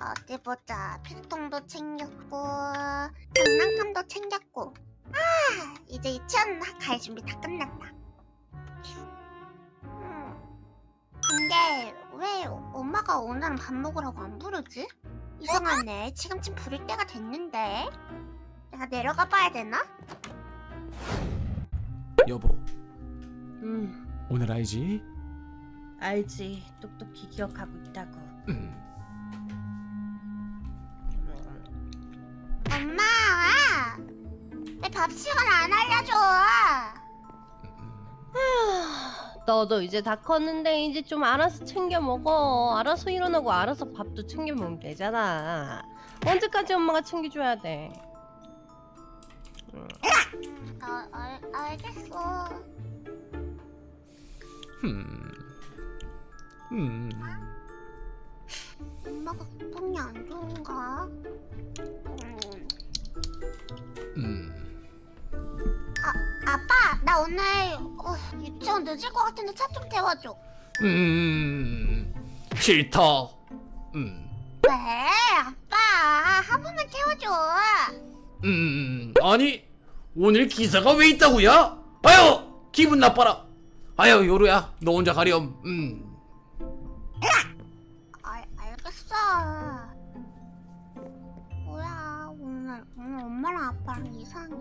어디 보자. 필통도 챙겼고, 장난감도 챙겼고. 아, 이제 유치원 갈 준비 다 끝났다. 음, 근데 왜 엄마가 오늘은 밥 먹으라고 안 부르지? 이상하네. 지금쯤 부를 때가 됐는데. 내가 내려가 봐야 되나? 여보 음, 오늘 알지? 알지. 똑똑히 기억하고 있다고. 음. 엄마! 왜 밥 시간 안 알려줘? 너도 이제 다 컸는데 이제 좀 알아서 챙겨 먹어. 알아서 일어나고 알아서 밥도 챙겨 먹으면 되잖아. 언제까지 엄마가 챙겨줘야 돼? 음, 아, 알, 알겠어. 음. 음. 엄마가 고통이 안 좋은가? 음. 음. 아빠, 나 오늘 어, 유치원 늦을 것 같은데 차 좀 태워줘. 음. 싫다. 음. 왜? 아빠, 한 번만 태워줘. 음. 아니 오늘 기사가 왜 있다고야? 아유 기분 나빠라. 아유 요루야 너 혼자 가렴. 음. 알, 알겠어. 뭐야, 오늘, 오늘 엄마랑 아빠랑 이상해.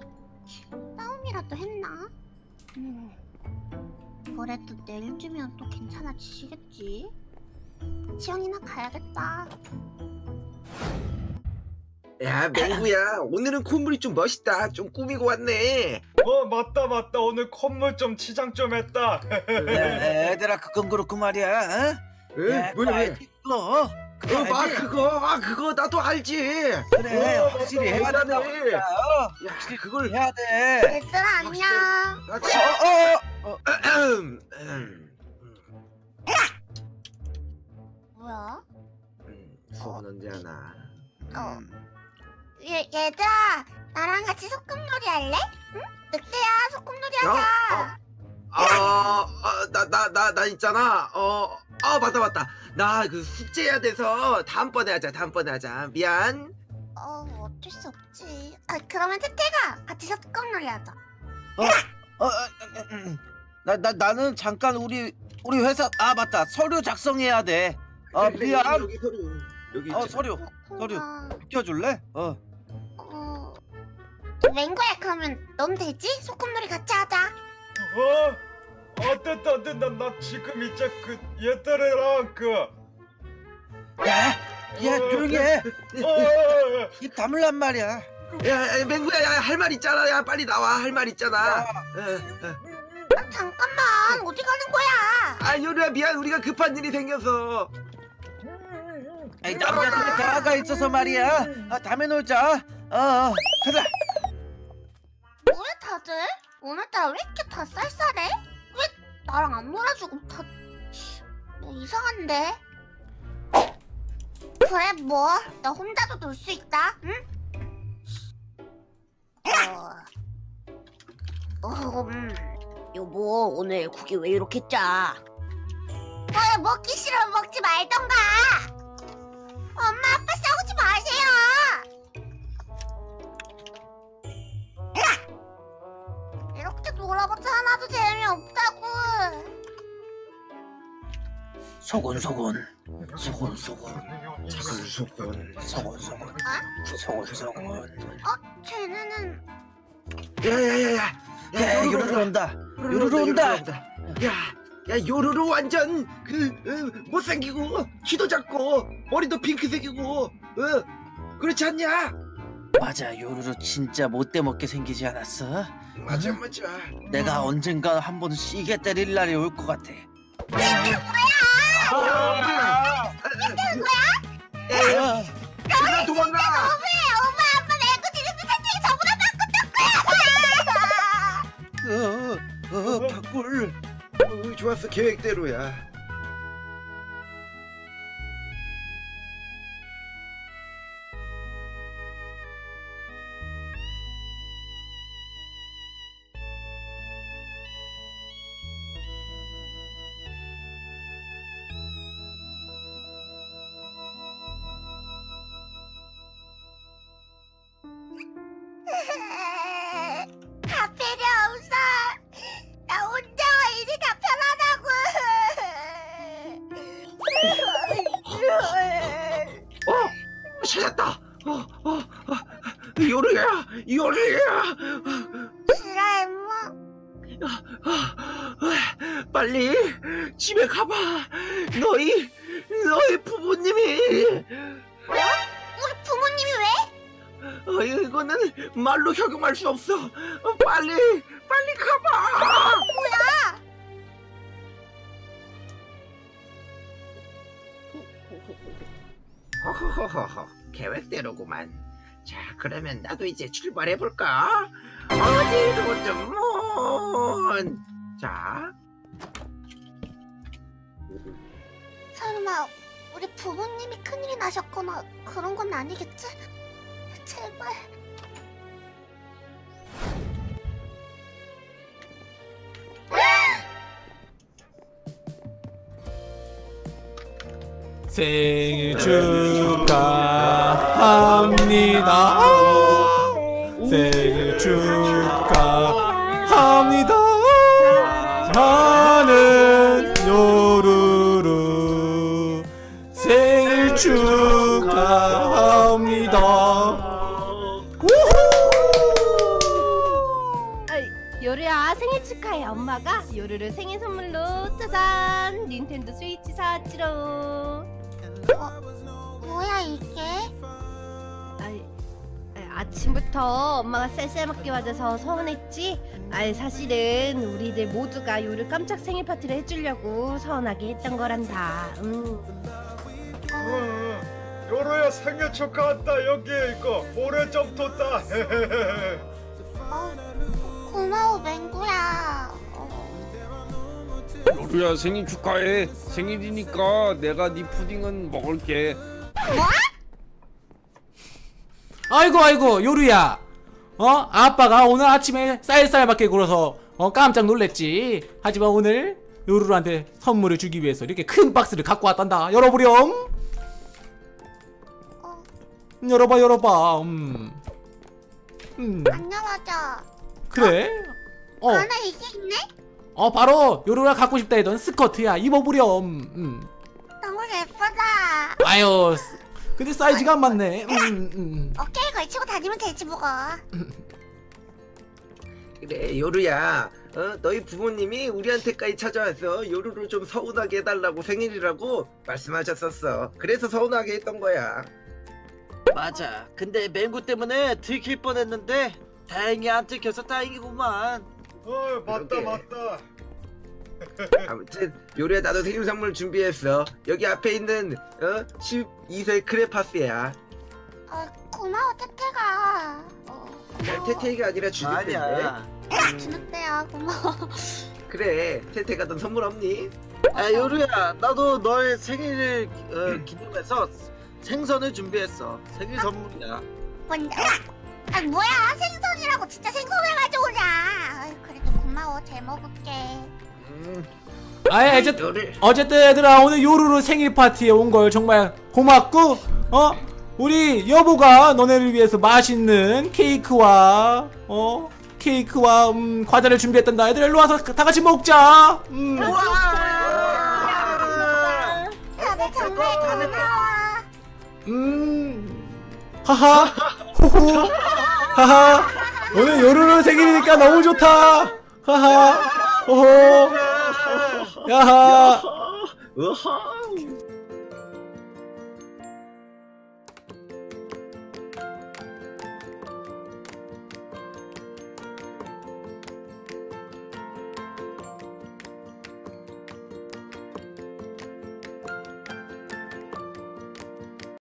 싸움이라도 했나? 음. 그래도 내일쯤이면 또 괜찮아지시겠지? 지영이나 가야겠다. 야 맹구야 오늘은 콧물이 좀 멋있다 좀 꾸미고 왔네 어 맞다 맞다 오늘 콧물 좀 치장 좀 했다 야, 얘들아 그건 그렇고 말이야. 어? 에? 야, 뭐야 왜? 알지, 그거. 그거 어, 아 알지? 그거 아 그거 나도 알지 그래 어, 확실히 해야 된다. 어, 야 그걸 해야 돼. 얘들아, 안녕. 아, 치- 어, 어, 어. 음, 뭐야? 음, 수업은 언제 하나 어. 얘, 얘들아, 나랑 같이 소꿉놀이 할래? 응? 늑대야, 소꿉놀이 하자. 아나 나 나 나 있잖아 어아 맞다 맞다 나 그 숙제해야 돼서 다음번에 하자 다음번에 하자 미안 어, 어쩔 수 없지. 아, 그러면 태태가 같이 소꿉놀이 하자. 어, 어, 어, 음. 나, 나, 나는 잠깐 우리 우리 회사 아 맞다 서류 작성해야 돼. 어 그래, 미안. 여기 서류 여기 어 있잖아. 서류 서류 그렇구나. 비켜줄래? 어. 어... 맹구야, 그러면 넌 되지? 소꿉놀이 같이 하자. 어? 어땠다 어땠다 나 지금 이제 그 얘들이랑 그 야, 야 조용히 해. 어, 입 다물란 말이야. 야, 야 맹구야 야, 할 말 있잖아 야 빨리 나와 할 말 있잖아 야. 어, 어. 아, 잠깐만, 어디 가는 거야? 아 요리야 미안 우리가 급한 일이 생겨서 에이, 남자들의 대화가 있어서 말이야. 아, 다음에 놀자. 어, 어 가자. 오늘따라 왜 이렇게 다 쌀쌀해? 왜 나랑 안 놀아주고 다... 뭐 이상한데? 그래, 뭐. 나 혼자도 놀 수 있다, 응? 어... 어, 음... 여보 오늘 국이 왜 이렇게 짜? 아, 먹기 싫으면 먹지 말던가. 엄마, 이렇게 놀아봤자 하나도 재미없다고. 소곤 소곤. 소곤 소곤. 자글소곤 소곤 소곤. 어? 소곤소곤. 쟤네는 야야야야 야, 요루루 온다. 요루루 온다. 야, 야 요루루 완전 그 어, 못생기고 키도 작고 머리도 핑크색이고 어 그렇지 않냐? 맞아, 요루루 진짜 못돼 먹게 생기지 않았어? 맞아 맞아. 내가 언젠가 한 번 시게 때릴 날이 올 것 같아. 야, 야, 도망가. 너무해. 엄마, 아빠 내고 지금 사진 전부 다 바꾸던 거야. 어, 어, 바꿀. 어, 좋았어 계획대로야. 요루야, 요루야. 드라에몽 아, 빨리 집에 가봐. 너희, 너희 부모님이. 우리 부모님이 왜? 어, 이거는 말로 적용할 수 없어. 어, 빨리, 빨리 가봐. 뭐야? 허허허허 계획대로구만. 자, 그러면 나도 이제 출발해 볼까? 어디로 좀 자, 설마 우리 부모님이 큰일이 나셨거나 그런 건 아니겠지? 제발 생일 축하합니다. 생일 축하합니다. 엄마가 요루를 생일 선물로 짜잔 닌텐도 스위치 사왔지롱 뭐야 이게? 아이, 아이, 아침부터 엄마가 쌀쌀맞게 맞아서 서운했지? 아이 사실은 우리들 모두가 요루 깜짝 생일 파티를 해주려고 서운하게 했던 거란다 음. 어, 요로야 생일 축하한다 여기에 이거 모래 좀 뒀다 어, 고마워 맹구야. 어, 요루야. 생일 축하해. 생일이니까 내가 네 푸딩은 먹을게. 아이고 아이고 요루야. 어? 아빠가 오늘 아침에 쌀쌀밖에 굴어서 어 깜짝 놀랬지. 하지만 오늘 요루한테 선물을 주기 위해서 이렇게 큰 박스를 갖고 왔단다. 열어보렴. 어, 열어봐 열어봐. 음, 음. 안녕하자. 그래? 어, 안에 이게 있네? 어 바로 요루가 갖고 싶다 했던 스커트야 입어보렴 음. 너무 예쁘다. 아유 스- 근데 사이즈가 안 맞네 음, 음. 어깨에 걸치고 다니면 되지 뭐가. 그래 요루야. 어, 너희 부모님이 우리한테까지 찾아와서 요루를 좀 서운하게 해달라고 생일이라고 말씀하셨었어. 그래서 서운하게 했던 거야. 맞아. 근데 맹구 때문에 들킬 뻔했는데 다행히 안 들켜서 다행이구만. 어 맞다 그러게. 맞다 아무튼 요루야 나도 생일 선물 준비했어. 여기 앞에 있는 어 12세 크레파스야. 어, 고마워 태태가. 어, 고마워. 태태이가 아니라 주늑대인데. 아니야. 주늑대야 고마워. 그래 태태가 넌 선물 없니? 아 요루야, 나도 너의 생일을 어, 기념해서 생선을 준비했어. 생일 선물이야. 뭔데? 아 뭐야 생선이라고 진짜 생선을 가져오냐. 아이, 그래도 고마워 잘 먹을게. 음, 아이 어쨌, 요루. 어쨌든 얘들아 오늘 요루루 생일 파티에 온 걸 정말 고맙고 어? 우리 여보가 너네를 위해서 맛있는 케이크와 어? 케이크와 음, 과자를 준비했단다. 얘들아 일로 와서 다 같이 먹자. 음. 다들 정말 고마워. 음. 하하. 호호. 하하. 오늘 요루루 생일이니까 너무 좋다. 하하 오호 야하. 으하